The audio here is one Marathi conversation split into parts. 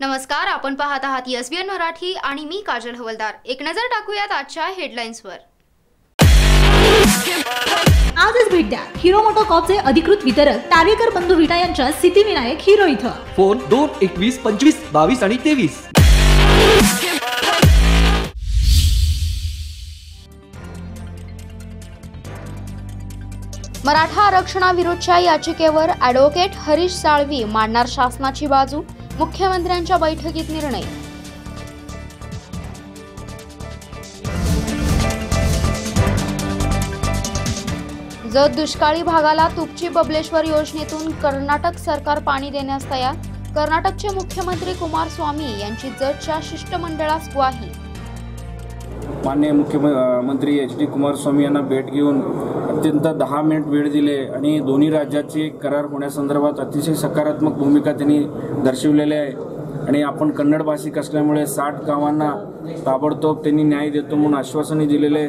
नमस्कार आपण पाहत आहात एस बी एन मराठी आणि मी काजल हवलदार. एक नजर टाकूयात आजच्या हेडलाईन्सवर आजच भेट द्या. हिरो मोटोकॉपचे अधिकृत वितरक तारेकर बंधू विटा यांच्या सिद्धिविनायक हिरो इथं. फोन दोन एकवीस पंचवीस बावीस आणि तेवीस. मराठा आरक्षणाविरुद्धच्या याचिकेवर ॲडव्होकेट हरीश साळवी मांडणार शासनाची बाजू. मुख्यमंत्र्यांच्या बैठकीत निर्णय. जत दुष्काळी भागाला तुपची बबलेश्वर योजनेतून कर्नाटक सरकार पाणी देण्यास तयार. कर्नाटकचे मुख्यमंत्री कुमारस्वामी यांची जतच्या शिष्टमंडळास ग्वाही. माननीय मुख्यमंत्री एच डी कुमारस्वामी यांना भेट घेऊन अत्यंत दहा मिनिट वेळ दिले आणि दोन्ही राज्याचे करार होण्यासंदर्भात अतिशय सकारात्मक भूमिका त्यांनी दर्शवलेली आहे. आणि आपण कन्नड भाषिक असल्यामुळे साठ गावांना ताबडतोब त्यांनी न्याय देतो म्हणून आश्वासनही दिलेले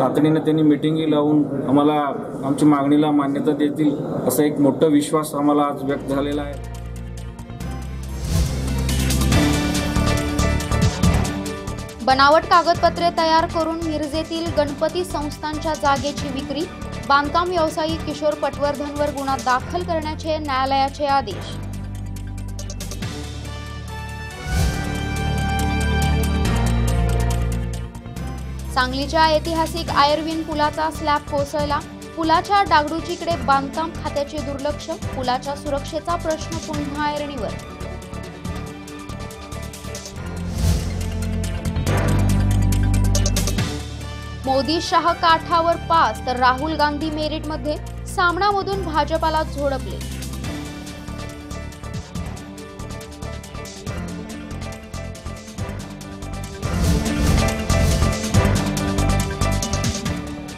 तातडीनं त्यांनी मिटिंगी लावून आम्हाला आमच्या मागणीला मान्यता देतील असा एक मोठा विश्वास आम्हाला आज व्यक्त झालेला आहे. बनावट कागदपत्रे तयार करून मिरजेतील गणपती संस्थांच्या जागेची विक्री बांधकाम व्यावसायिक किशोर पटवर्धनवर गुन्हा दाखल करण्याचे न्यायालयाचे आदेश. सांगलीच्या ऐतिहासिक आयर्विन पुलाचा स्लॅब कोसळला. पुलाच्या डागडुजीकडे बांधकाम खात्याचे दुर्लक्ष पुलाच्या सुरक्षेचा प्रश्न पुन्हा ऐरणीवर मोदी शाह काठावर पास तर राहुल गांधी मेरिटमध्ये सामनामधून भाजपाला झोडपले.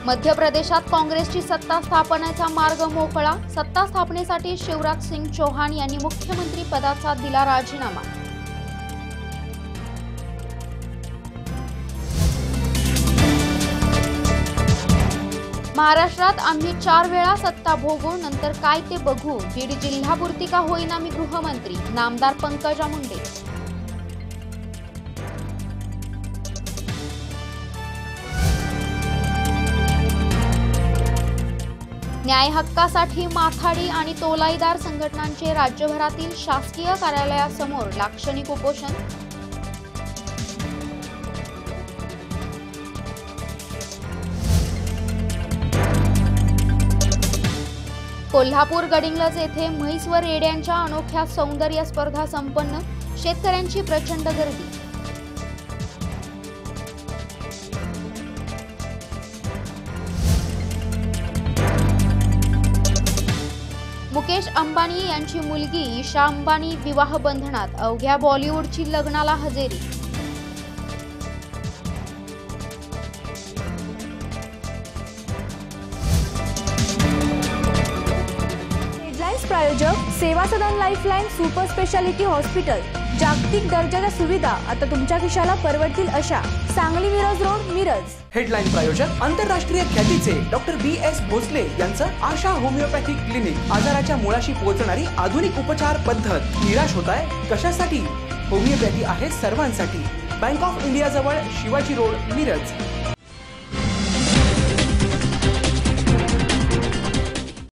मध्य प्रदेशात काँग्रेसची सत्ता स्थापनेचा मार्ग मोकळा. सत्ता स्थापनेसाठी शिवराज सिंग चौहान यांनी मुख्यमंत्री पदाचा दिला राजीनामा. महाराष्ट्रात आम्ही चार वेळा सत्ता भोगू नंतर काय ते बघू. बीड जिल्हापुरती का होईना मी गृहमंत्री. नामदार पंकजा मुंडे. न्याय हक्कासाठी माथाडी आणि तोलाईदार संघटनांचे राज्यभरातील शासकीय कार्यालयासमोर लाक्षणिक उपोषण कोल्हापूर गडिंग्लज येथे म्हैस व रेड्यांच्या अनोख्या सौंदर्य स्पर्धा संपन्न. शेतकऱ्यांची प्रचंड गर्दी. मुकेश अंबानी यांची मुलगी ईशा अंबानी विवाह बंधनात. अवघ्या बॉलिवूडची लग्नाला हजेरी. प्रायोजक Seva Sadan Lifeline super speciality hospital जागतिक दर्जाच्या सुविधा आता तुमच्या खिशाला परवडतील अशा सांगली मिरज रोड मिरज. हेडलाईन प्रायोजक आंतरराष्ट्रीय ख्यातीचे डॉक्टर बी एस भोसले यांचं आशा होमिओपॅथिक क्लिनिक. आजाराच्या मुळाशी पोहोचणारी आधुनिक उपचार पद्धत. निराश होत आहे कशासाठी? होमिओपॅथी आहे सर्वांसाठी. बँक ऑफ इंडिया जवळ शिवाजी रोड मिरज.